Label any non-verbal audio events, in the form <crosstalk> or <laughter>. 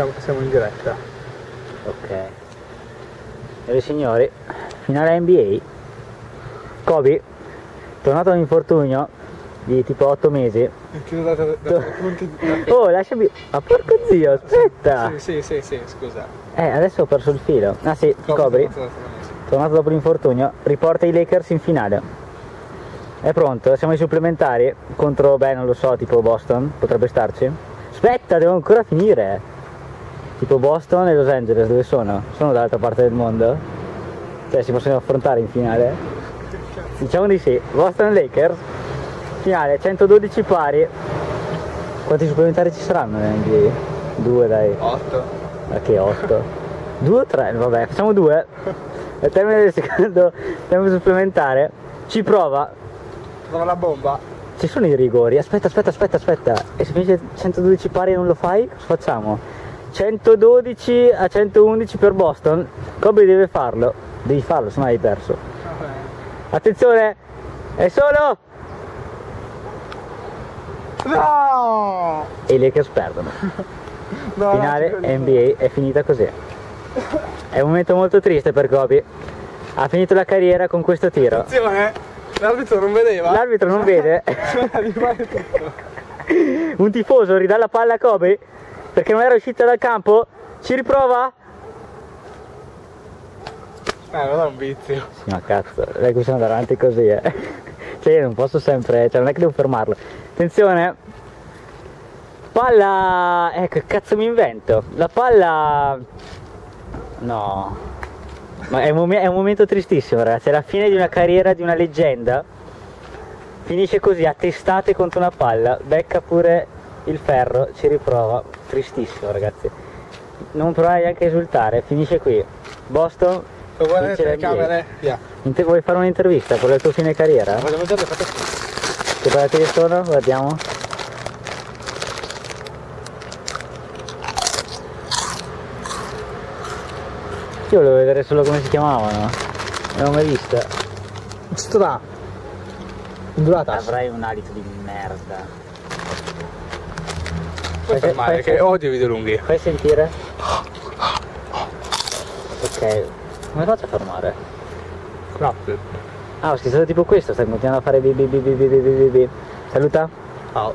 siamo, siamo in diretta. Ok. E signori, finale NBA. Kobe, tornato da un infortunio di tipo 8 mesi. È chiuso da, da, da. Oh, lasciami... Ma porco zio, aspetta! Sì, sì, sì, sì, scusa. Eh, adesso ho perso il filo. Ah sì, Kobe, tornato dopo l'infortunio, riporta i Lakers in finale. È pronto, siamo ai supplementari contro, beh, non lo so, tipo Boston, potrebbe starci. Aspetta, devo ancora finire. Tipo Boston e Los Angeles, dove sono? Sono dall'altra parte del mondo? Cioè, si possono affrontare in finale? Diciamo di sì. Boston Lakers, finale 112 pari. Quanti supplementari ci saranno nell'NBA? Due, dai. 8. Ma che 8? Due o tre? Vabbè, facciamo due. Al termine del secondo tempo supplementare ci prova. Trova la bomba. Ci sono i rigori. Aspetta, aspetta, aspetta, aspetta. E se finisce 112 pari e non lo fai, cosa facciamo? 112 a 111 per Boston. Kobe deve farlo. Devi farlo, se no hai perso. Attenzione! È solo! No! E i Lakers perdono. <laughs> no Finale no. NBA è finita così. È un momento molto triste per Kobe. Ha finito la carriera con questo tiro. Attenzione! L'arbitro non vedeva. L'arbitro non vede. <laughs> Tutto. Un tifoso ridà la palla a Kobe perché non era uscita dal campo. Ci riprova? Eh, non è un vizio. Sì, ma cazzo, dai qui sono davanti così, eh. <laughs> Cioè io non posso sempre, cioè non è che devo fermarlo. Attenzione. Palla... Ecco, che cazzo mi invento? La palla... No. Ma è un, mom- è un momento tristissimo, ragazzi. È la fine di una carriera di una leggenda. Finisce così, a testate contro una palla. Becca pure il ferro, ci riprova. Tristissimo, ragazzi. Non provare neanche a esultare, finisce qui. Boston vuoi le telecamere? Via. Inte- vuoi fare un'intervista per il tuo fine carriera? Voglio vedere qui. Che partite sono? Guardiamo. Io volevo vedere solo come si chiamavano. Non l'ho mai vista. Stra. Durata. Avrai un alito di merda puoi fai, fermare che sentire. odio i video lunghi. Fai sentire. Ok, come faccio a fermare? Clap. Ah, ho scritto tipo questo, stai continuando a fare bip bip bip bip bip bip bip. Saluta. Ciao.